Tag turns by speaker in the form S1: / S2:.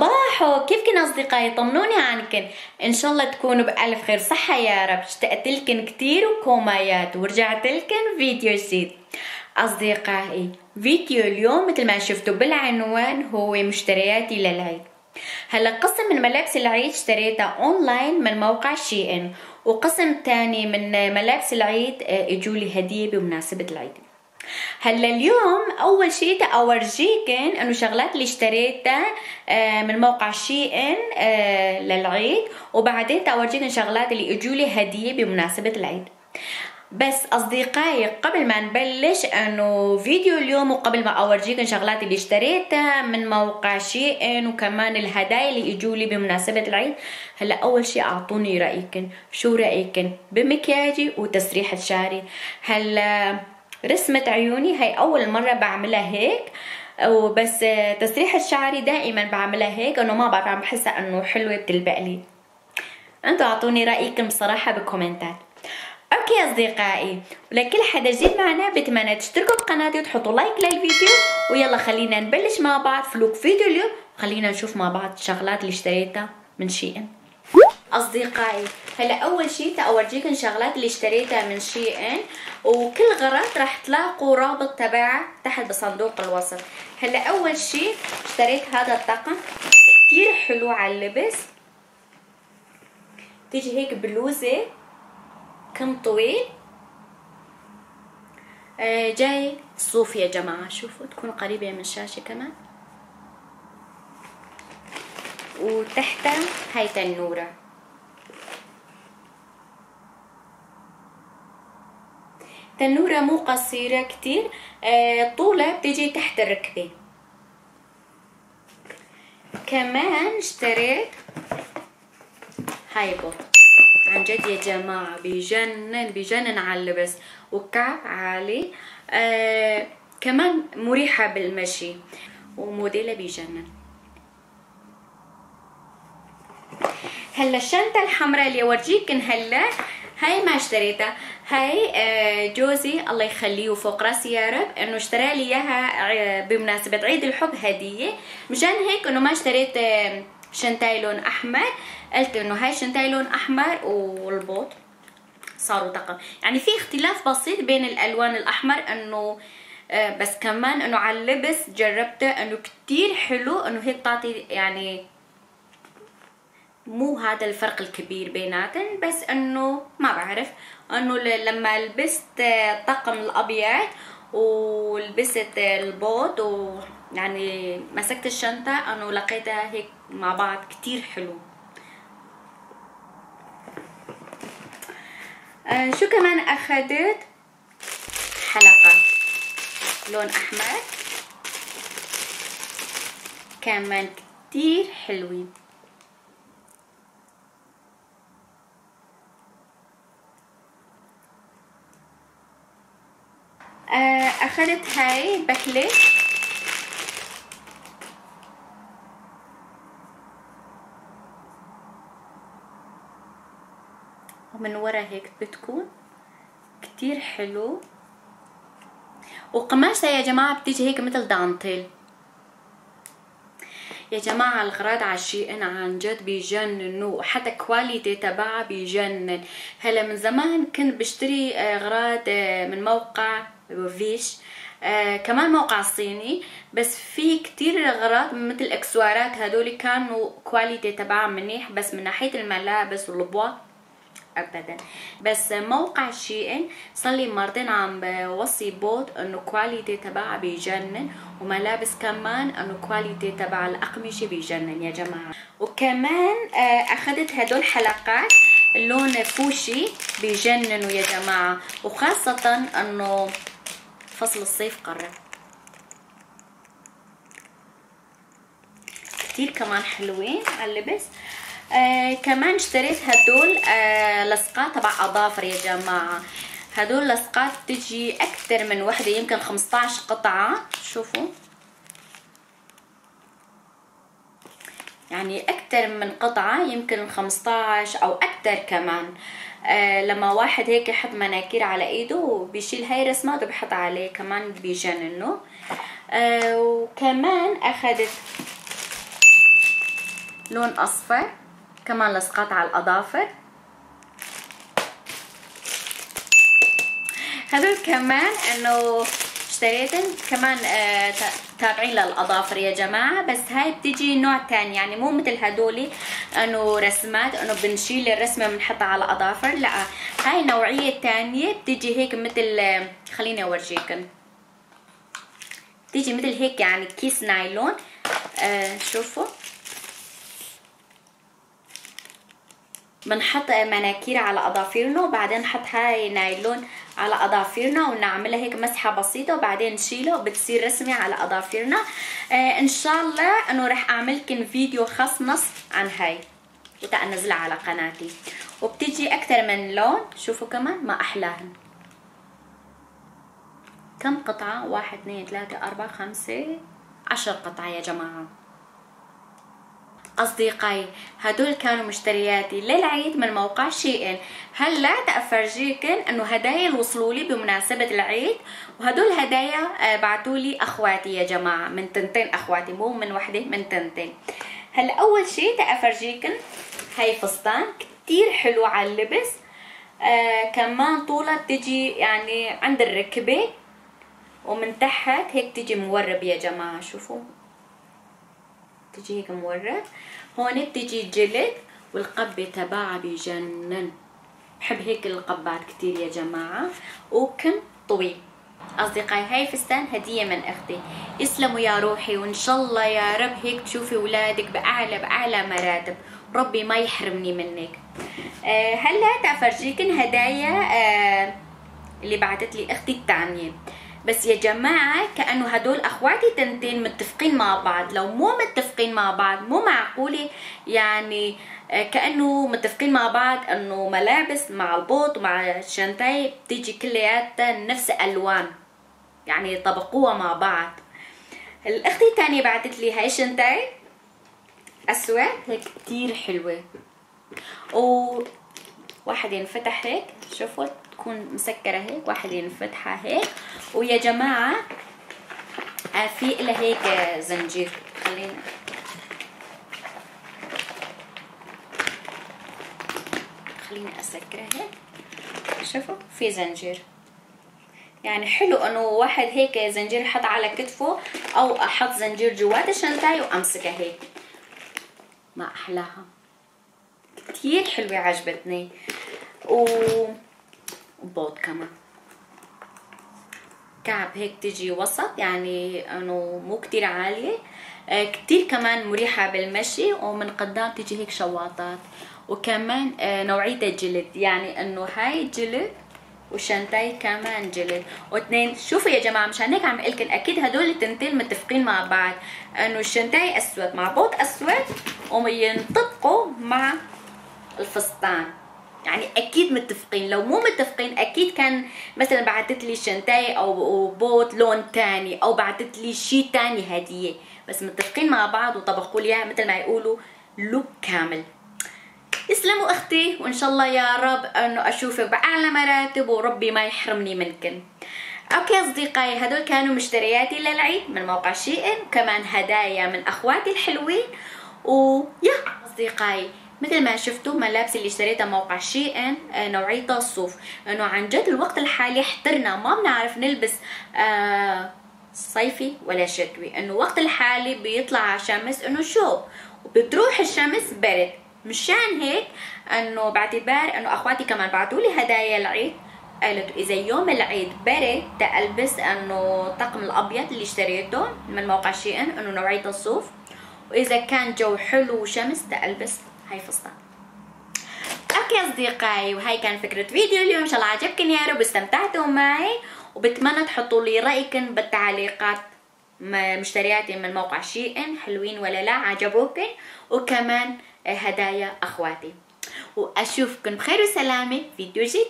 S1: صباحو كيفكن أصدقائي؟ طمنوني عنكن. إن شاء الله تكونوا بألف خير. صحة يا رب. اشتقت لكن كتير وكومايات ورجعت لكن فيديو جديد. أصدقائي فيديو اليوم مثل ما شفتوا بالعنوان هو مشترياتي للعيد. هلا قسم من ملابس العيد اشتريتها أونلاين من موقع شي إن. وقسم تاني من ملابس العيد إجولي هدية بمناسبة العيد. هلا اليوم أول شيء أورجيكن انه شغلات اللي اشتريتها آه، من موقع شي ان آه، للعيد. وبعدين أورجيكن شغلات اللي اجولي هدية بمناسبة العيد. بس أصدقائي قبل ما نبلش انه فيديو اليوم وقبل ما اورجيكم شغلات اللي اشتريتها من موقع شي ان وكمان الهدايا اللي اجولي بمناسبة العيد هلا أول شي أعطوني رايكم شو رايكم بمكياجي وتسريحة شعري. هلا رسمة عيوني هاي أول مرة بعملها هيك. وبس تسريحة شعري دائما بعملها هيك إنه ما بعرف عم بحسها إنه حلوة بتلبق لي. أنتوا أعطوني رأيكم بصراحة بالكومنتات. okay أصدقائي ولكل حدا جديد معنا بتمنى تشتركوا بقناتي وتحطوا like للفيديو. ويلا خلينا نبلش مع بعض vlog فيديو اليوم. خلينا نشوف مع بعض الشغلات اللي اشتريتها من شي إن أصدقائي. هلا أول شيء تا اورجيكم شغلات اللي اشتريتها من شي إن. وكل غرض راح تلاقوا رابط تبعها تحت بصندوق الوصف. هلا أول شيء اشتريت هذا الطقم كتير حلو على اللبس. تيجي هيك بلوزة كم طويل. آه جاي صوف يا جماعة. شوفوا تكون قريبة من الشاشة كمان. وتحتها هاي تنورة. تنورة مو قصيرة كتير آه طولها بتجي تحت الركبة. كمان اشتريت هاي بوت. عن جد يا جماعة بيجنن بيجنن على اللبس. وكعب عالي. آه كمان مريحة بالمشي. وموديلها بيجنن هلا الشنطة الحمراء اللي اورجيكن هلا هاي ما اشتريتها هاي آه، جوزي الله يخليه فوق راسي يا رب إنه اشترى لي إياها آه، بمناسبة عيد الحب هدية. مشان هيك إنه ما اشتريت آه، شنتاي لون أحمر. قلت إنه هاي شنتاي لون أحمر والبوط صاروا طقم يعني في اختلاف بسيط بين الألوان الأحمر إنه بس كمان إنه على اللبس جربته إنه كتير حلو إنه هيك تعطي يعني مو هذا الفرق الكبير بيناتن بس إنه ما بعرف. إنه لما لبست الطقم الأبيض ولبست البوت ويعني مسكت الشنطة إنه لقيتها هيك مع بعض كتير حلو. آه شو كمان أخذت؟ حلقة. لون أحمر. كمان كتير حلوين. آه، أخذت هاي بكلة. ومن ورا هيك بتكون كتير حلو. وقماشتها يا جماعة بتيجي هيك مثل دانتيل. يا جماعة الغراض على الشي إن عن جد بيجننوا وحتى quality تبعها بيجنن. هلا من زمان كنت بشتري اغراض آه، من موقع ويش. آه كمان موقع صيني بس في كتير اغراض مثل إكسسوارات هدول كانوا quality تبعهم منيح بس من ناحية الملابس والبواط ابدا. بس موقع شي إن صار لي مرتين عم بوصي بوت إنه quality تبعها بيجنن وملابس كمان إنه quality تبع الأقمشة بيجنن يا جماعة. وكمان آه، أخذت هدول حلقات اللون فوشي بيجننوا يا جماعة. وخاصة إنه فصل الصيف قرب كتير كمان حلوين على اللبس. آه كمان اشتريت هدول آه لصقات تبع اظافر يا جماعة. هدول لصقات تجي أكتر من وحدة يمكن 15 قطعة. شوفوا. يعني أكتر من قطعة يمكن 15 أو أكتر كمان. آه لما واحد هيك يحط مناكير على إيده وبيشيل هاي رسمات وبيحط عليه كمان بيجننه آه وكمان أخذت لون أصفر كمان لصقات على الأظافر. هذول كمان إنه اشتريتن كمان آه تابعين للأظافر يا جماعة بس هاي بتجي نوع تاني. يعني مو مثل هدولي إنه رسمات إنه بنشيل الرسمة بنحطها على اظافر لا هاي نوعيه تانية بتجي هيك مثل خليني اورجيكم بتجي مثل هيك يعني كيس نايلون. آه شوفوا. بنحط مناكير على أظافرنا وبعدين نحط هاي نايلون على أظافرنا ونعملها هيك مسحة بسيطة وبعدين نشيله وبتصير رسمه على أظافرنا. آه إن شاء الله إنه رح اعملكم فيديو خاص نص عن هاي وتنزلها على قناتي. وبتجي أكثر من لون شوفوا كمان ما أحلاهن. كم قطعة؟ واحد اثنين ثلاثة أربعة خمسة عشر قطعة يا جماعة. أصدقائي هدول كانوا مشترياتي للعيد من موقع شي ان هلا أفرجيكن إنه هدايا وصلوا لي بمناسبة العيد؟ وهدول هدايا آه، بعتوا لي أخواتي يا جماعة من تنتين أخواتي مو من وحدة من تنتين. هلا أول شي تأفرجيكن هاي فستان كتير حلو على اللبس آه كمان طولها بتجي يعني عند الركبة ومن تحت هيك تجي مورب يا جماعة شوفوا. تجي هيك مورد. هون بتجي جلد والقبة تبعها بجنن. بحب هيك القبات كتير يا جماعة. وكم طويل أصدقائي هاي فستان هدية من أختي. اسلموا يا روحي وإن شاء الله يا رب هيك تشوفي أولادك بأعلى بأعلى مراتب. ربي ما يحرمني منك. أه هلا تفرجيكن هدايا أه اللي بعثت لي أختي الثانية. بس يا جماعة كأنه هدول أخواتي تنتين متفقين مع بعض. لو مو متفقين مع بعض مو معقولة؟ يعني آه، كأنه متفقين مع بعض أنه ملابس مع البوط ومع الشنطاي بتيجي كلياتها نفس ألوان. يعني طبقوها مع بعض. الأختي الثانية بعتت لي هاي شنطاي؟ أسود. هيك كتير حلوة. و واحد ينفتح هيك شوفوا. تكون مسكرة هيك واحد ينفتحها هيك. ويا جماعة آه، في لها هيك زنجير. خلينا. خليني أسكرها هيك. شوفوا في زنجير. يعني حلو إنه واحد هيك زنجير يحط على كتفه أو أحط زنجير جوات الشنطاي وأمسكها هيك. ما أحلاها. كتير حلوة عجبتني. و بوت كمان كعب هيك تجي وسط يعني إنه مو كتير عالية. آه، كتير كمان مريحة بالمشي ومن قدام تجي هيك شواطات. وكمان آه، نوعية الجلد. يعني إنه هاي جلد وشنتاي كمان جلد. واثنين شوفوا يا جماعة مشان هيك عم لكم أكيد هدول التنتين متفقين مع بعض. إنه الشنتاي أسود مع بوت أسود وينطبقوا مع الفستان. يعني أكيد متفقين. لو مو متفقين أكيد كان مثلا بعتت لي شنتاي أو بوت لون تاني أو بعتت لي شيء تاني هدية. بس متفقين مع بعض وطبقوا لي مثل ما يقولوا look كامل. اسلموا أختي وإن شاء الله يا رب انه أشوفك بأعلى مراتب وربي ما يحرمني منكن. أوكي أصدقائي هدول كانوا مشترياتي للعيد من موقع شيئن كمان هدايا من أخواتي الحلوين. ويا أصدقائي مثل ما شفتوا ملابس اللي اشتريتها موقع شي إن آه، نوعيتها الصوف. إنه عن جد الوقت الحالي احترنا ما بنعرف نلبس آه صيفي ولا شتوي. إنه وقت الحالي بيطلع شمس إنه شو وبتروح الشمس برد. مشان هيك إنه باعتبار إنه أخواتي كمان بعثوا لي هدايا العيد. قالت إذا يوم العيد برد تلبس إنه الطقم الأبيض اللي اشتريته من موقع شي إن إنه نوعيته الصوف. وإذا كان جو حلو وشمس تلبس هاي فستان. okay أصدقائي وهي كان فكرة فيديو اليوم. إن شاء الله عجبكم يا رب واستمتعتوا معي. وبتمنى تحطوا لي رايكم بالتعليقات مشترياتي من موقع شي ان حلوين ولا لا عجبوكم وكمان هدايا أخواتي. واشوفكم بخير وسلامة. فيديو جديد